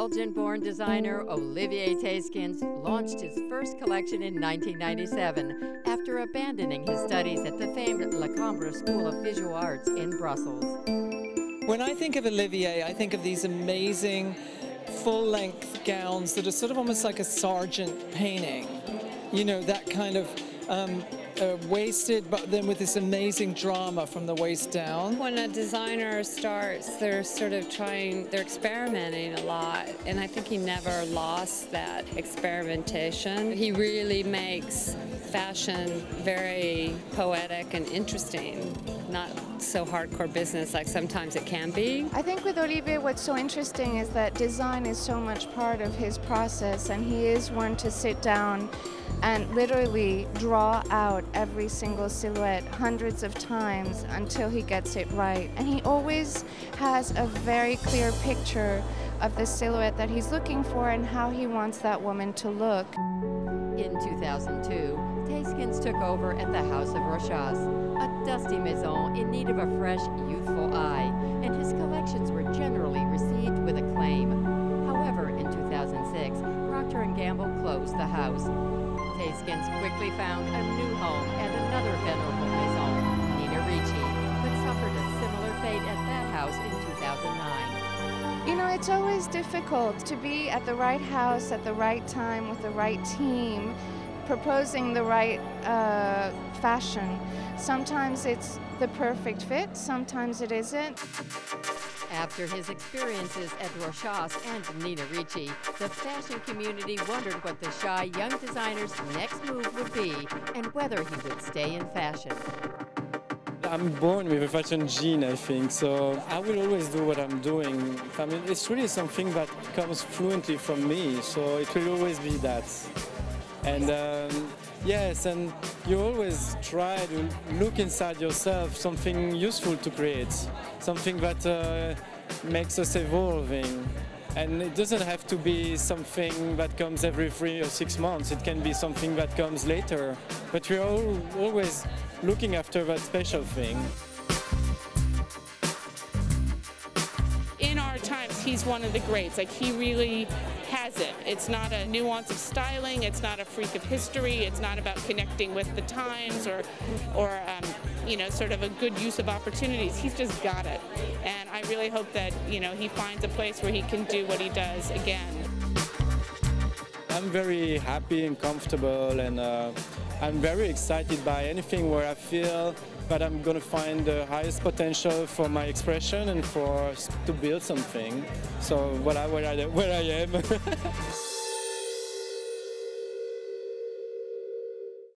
Belgian born designer Olivier Theyskens launched his first collection in 1997 after abandoning his studies at the famed La Cambre School of Visual Arts in Brussels. When I think of Olivier, I think of these amazing full length gowns that are sort of almost like a Sargent painting. You know, that kind of um, uh, waisted, but then with this amazing drama from the waist down. When a designer starts, they're sort of trying, they're experimenting a lot, and I think he never lost that experimentation. He really makes fashion very poetic and interesting, not so hardcore business like sometimes it can be. I think with Olivier, what's so interesting is that design is so much part of his process, and he is one to sit down and literally draw out every single silhouette hundreds of times until he gets it right. And he always has a very clear picture of the silhouette that he's looking for and how he wants that woman to look. In 2002, Theyskens took over at the House of Rochas, a dusty maison in need of a fresh, youthful eye, Theyskens quickly found a new home at another venerable maison, Nina Ricci, but suffered a similar fate at that house in 2009. You know, it's always difficult to be at the right house at the right time with the right team, proposing the right uh, fashion. Sometimes it's the perfect fit, sometimes it isn't. After his experiences at Rochas and Nina Ricci, the fashion community wondered what the shy young designer's next move would be and whether he would stay in fashion. I'm born with a fashion gene, I think, so I will always do what I'm doing. I mean, it's really something that comes fluently from me, so it will always be that. And um, yes, and you always try to look inside yourself something useful to create, something that uh, makes us evolving. And it doesn't have to be something that comes every three or six months. It can be something that comes later. But we're all, always looking after that special thing. He's one of the greats. Like he really has it. It's not a nuance of styling. It's not a freak of history. It's not about connecting with the times or, or um, you know, sort of a good use of opportunities. He's just got it. And I really hope that, you know, he finds a place where he can do what he does again. I'm very happy and comfortable and uh, I'm very excited by anything where I feel that I'm going to find the highest potential for my expression and for to build something. So what I, where I, where I am.